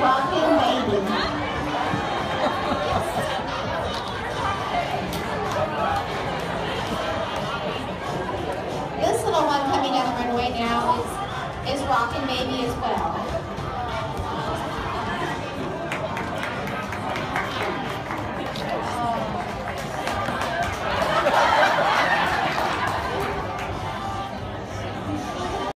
walking baby. this little one coming down the runway now is, is rocking baby as well.